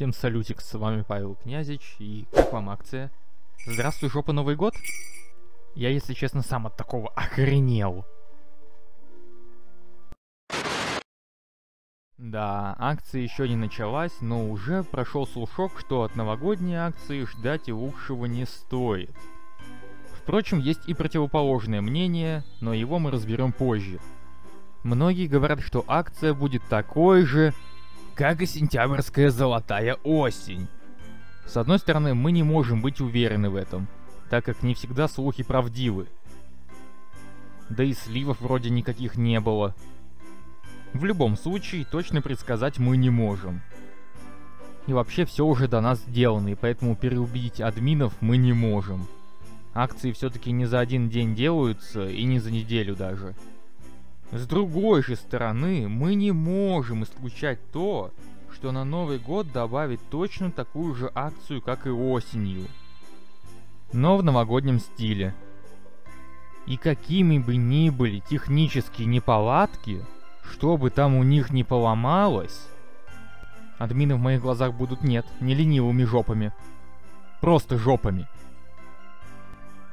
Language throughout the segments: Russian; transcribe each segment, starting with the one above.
Всем салютик, с вами Павел Князич, и как вам акция? Здравствуй, жопа, Новый год? Я, если честно, сам от такого охренел. Да, акция еще не началась, но уже прошел слушок, что от новогодней акции ждать и лучшего не стоит. Впрочем, есть и противоположное мнение, но его мы разберем позже. Многие говорят, что акция будет такой же, как и сентябрьская золотая осень. С одной стороны, мы не можем быть уверены в этом, так как не всегда слухи правдивы. Да и сливов вроде никаких не было. В любом случае, точно предсказать мы не можем. И вообще все уже до нас сделано, и поэтому переубедить админов мы не можем. Акции все-таки не за один день делаются, и не за неделю даже. С другой же стороны, мы не можем исключать то, что на Новый год добавит точно такую же акцию, как и осенью. Но в новогоднем стиле. И какими бы ни были технические неполадки, что бы там у них не поломалось, админы в моих глазах будут нет, не ленивыми жопами. Просто жопами.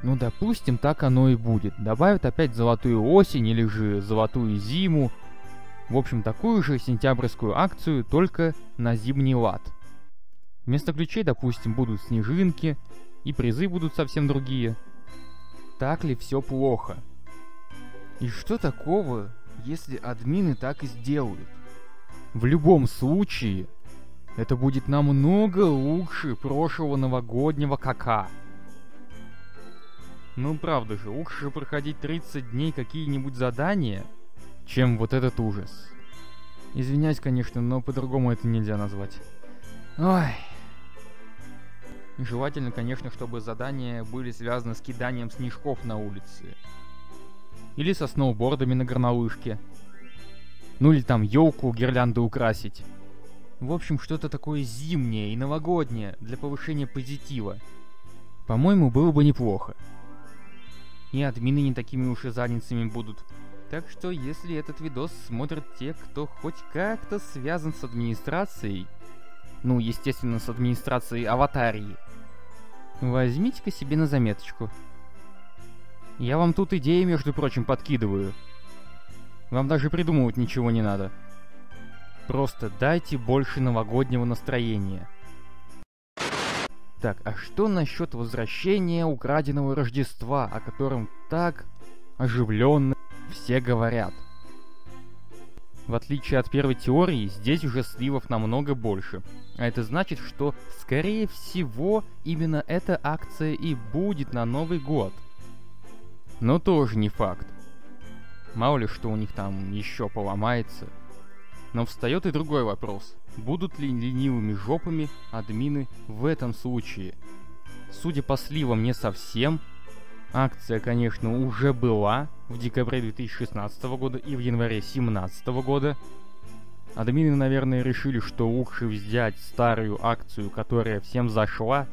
Ну, допустим, так оно и будет. Добавят опять золотую осень или же золотую зиму. В общем, такую же сентябрьскую акцию, только на зимний лад. Вместо ключей, допустим, будут снежинки, и призы будут совсем другие. Так ли все плохо? И что такого, если админы так и сделают? В любом случае, это будет намного лучше прошлого новогоднего кака. Ну правда же, лучше проходить 30 дней какие-нибудь задания, чем вот этот ужас. Извиняюсь, конечно, но по-другому это нельзя назвать. Ой. Желательно, конечно, чтобы задания были связаны с киданием снежков на улице. Или со сноубордами на горнолыжке. Ну или там елку гирлянды украсить. В общем, что-то такое зимнее и новогоднее для повышения позитива. По-моему, было бы неплохо и админы не такими уж и задницами будут. Так что, если этот видос смотрят те, кто хоть как-то связан с администрацией, ну, естественно, с администрацией аватарии, возьмите-ка себе на заметочку. Я вам тут идеи, между прочим, подкидываю. Вам даже придумывать ничего не надо. Просто дайте больше новогоднего настроения. Так, а что насчет возвращения украденного Рождества, о котором так оживленно все говорят? В отличие от первой теории, здесь уже сливов намного больше. А это значит, что, скорее всего, именно эта акция и будет на Новый год. Но тоже не факт. Мало ли что у них там еще поломается. Но встает и другой вопрос. Будут ли ленивыми жопами админы в этом случае? Судя по сливам, не совсем. Акция, конечно, уже была в декабре 2016 года и в январе 2017 года. Админы, наверное, решили, что лучше взять старую акцию, которая всем зашла,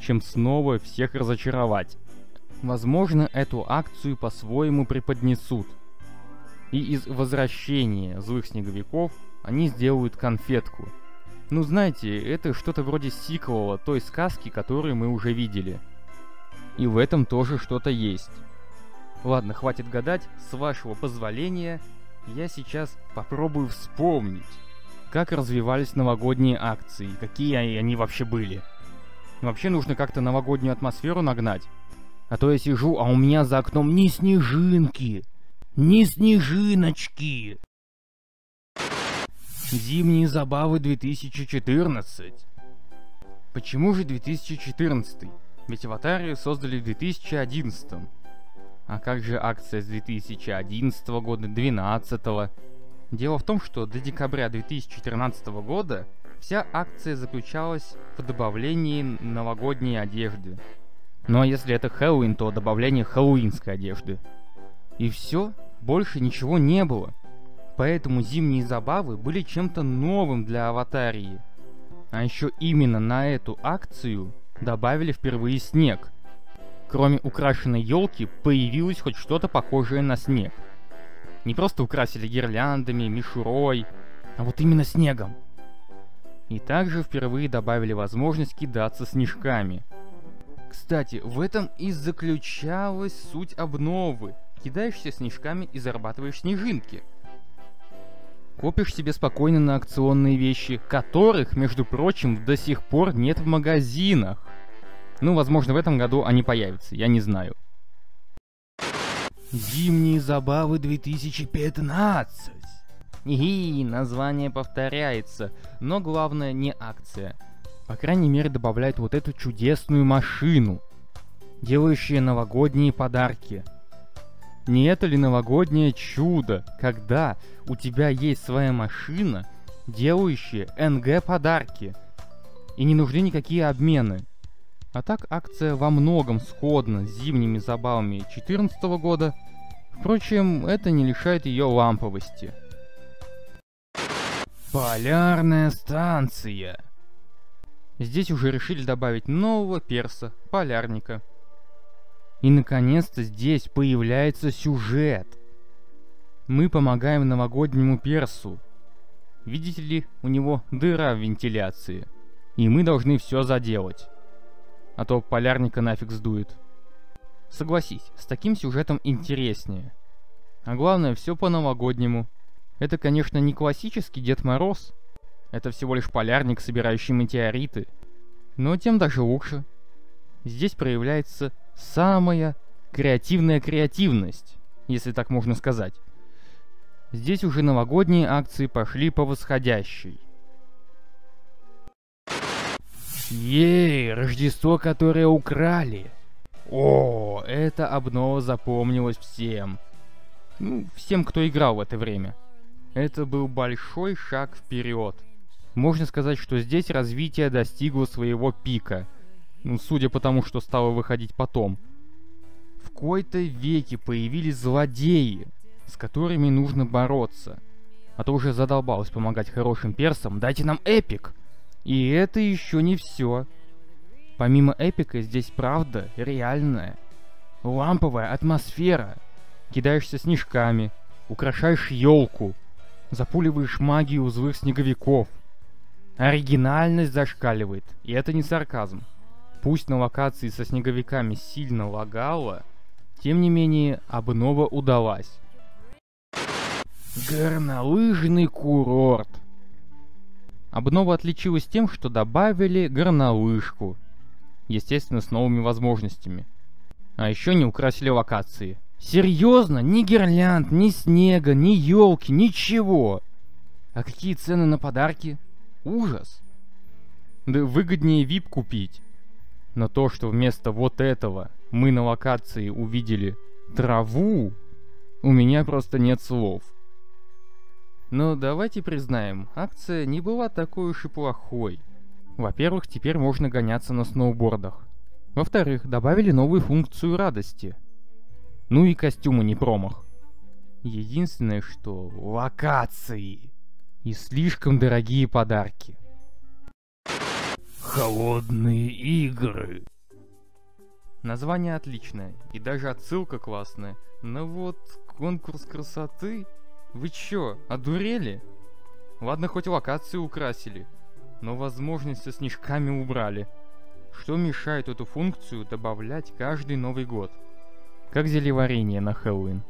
чем снова всех разочаровать. Возможно, эту акцию по-своему преподнесут. И из возвращения злых снеговиков они сделают конфетку. Ну знаете, это что-то вроде сиквела той сказки, которую мы уже видели. И в этом тоже что-то есть. Ладно, хватит гадать, с вашего позволения, я сейчас попробую вспомнить, как развивались новогодние акции, какие они вообще были. Вообще нужно как-то новогоднюю атмосферу нагнать. А то я сижу, а у меня за окном ни снежинки, ни снежиночки. Зимние забавы 2014. Почему же 2014? Ведь аватары создали в 2011. А как же акция с 2011 года, 2012? Дело в том, что до декабря 2014 года вся акция заключалась в добавлении новогодней одежды. Ну а если это Хэллоуин, то добавление хэллоуинской одежды. И все, больше ничего не было. Поэтому зимние забавы были чем-то новым для аватарии. А еще именно на эту акцию добавили впервые снег. Кроме украшенной елки, появилось хоть что-то похожее на снег. Не просто украсили гирляндами, мишурой, а вот именно снегом. И также впервые добавили возможность кидаться снежками. Кстати, в этом и заключалась суть обновы. Кидаешься снежками и зарабатываешь снежинки. Копишь себе спокойно на акционные вещи, которых, между прочим, до сих пор нет в магазинах. Ну, возможно, в этом году они появятся, я не знаю. Зимние забавы 2015. И название повторяется, но главное не акция. По крайней мере добавляет вот эту чудесную машину, делающую новогодние подарки. Не это ли новогоднее чудо, когда у тебя есть своя машина, делающая НГ подарки, и не нужны никакие обмены. А так акция во многом сходна с зимними забавами 2014 года. Впрочем, это не лишает ее ламповости. Полярная станция. Здесь уже решили добавить нового перса, полярника. И наконец-то здесь появляется сюжет. Мы помогаем новогоднему персу. Видите ли, у него дыра в вентиляции. И мы должны все заделать а то полярника нафиг сдует. Согласись, с таким сюжетом интереснее. А главное, все по-новогоднему. Это, конечно, не классический Дед Мороз. Это всего лишь полярник, собирающий метеориты. Но тем даже лучше. Здесь проявляется самая креативная креативность, если так можно сказать. Здесь уже новогодние акции пошли по восходящей. Ей, Рождество, которое украли. О, эта обнова запомнилась всем. Ну, всем, кто играл в это время. Это был большой шаг вперед. Можно сказать, что здесь развитие достигло своего пика. Ну, судя по тому, что стало выходить потом. В кои-то веке появились злодеи, с которыми нужно бороться. А то уже задолбалось помогать хорошим персам. Дайте нам эпик! И это еще не все. Помимо эпика здесь правда реальная. Ламповая атмосфера. Кидаешься снежками, украшаешь елку, запуливаешь магию злых снеговиков. Оригинальность зашкаливает, и это не сарказм. Пусть на локации со снеговиками сильно лагало, тем не менее обнова удалась. Горнолыжный курорт – Обнова отличилась тем, что добавили горнолыжку. Естественно, с новыми возможностями. А еще не украсили локации. Серьезно? Ни гирлянд, ни снега, ни елки, ничего. А какие цены на подарки? Ужас. Да выгоднее VIP купить. Но то, что вместо вот этого мы на локации увидели траву, у меня просто нет слов. Но давайте признаем, акция не была такой уж и плохой. Во-первых, теперь можно гоняться на сноубордах. Во-вторых, добавили новую функцию радости. Ну и костюмы не промах. Единственное, что локации и слишком дорогие подарки. Холодные игры. Название отличное, и даже отсылка классная. Но вот конкурс красоты вы чё, одурели? Ладно, хоть локацию украсили, но возможность со снежками убрали. Что мешает эту функцию добавлять каждый Новый год? Как зелеварение на Хэллоуин.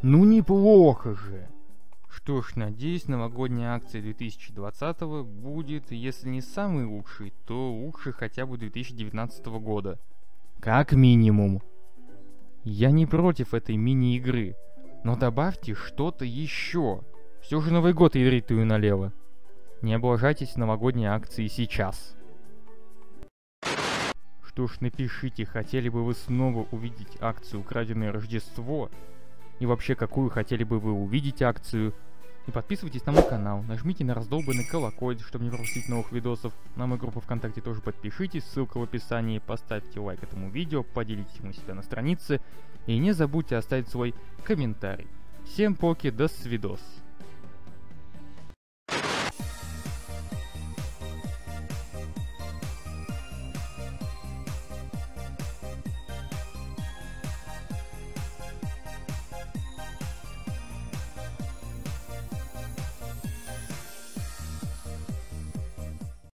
Ну неплохо же! Что ж, надеюсь, новогодняя акция 2020 будет, если не самый лучший, то лучше хотя бы 2019 года. Как минимум. Я не против этой мини-игры, но добавьте что-то еще. Все же Новый год ядритую налево. Не облажайтесь новогодней акции сейчас. Что ж, напишите, хотели бы вы снова увидеть акцию «Украденное Рождество?» И вообще, какую хотели бы вы увидеть акцию? И подписывайтесь на мой канал, нажмите на раздолбанный колокольчик, чтобы не пропустить новых видосов. На мою группу ВКонтакте тоже подпишитесь, ссылка в описании, поставьте лайк этому видео, поделитесь им у себя на странице. И не забудьте оставить свой комментарий. Всем поки, до свидос.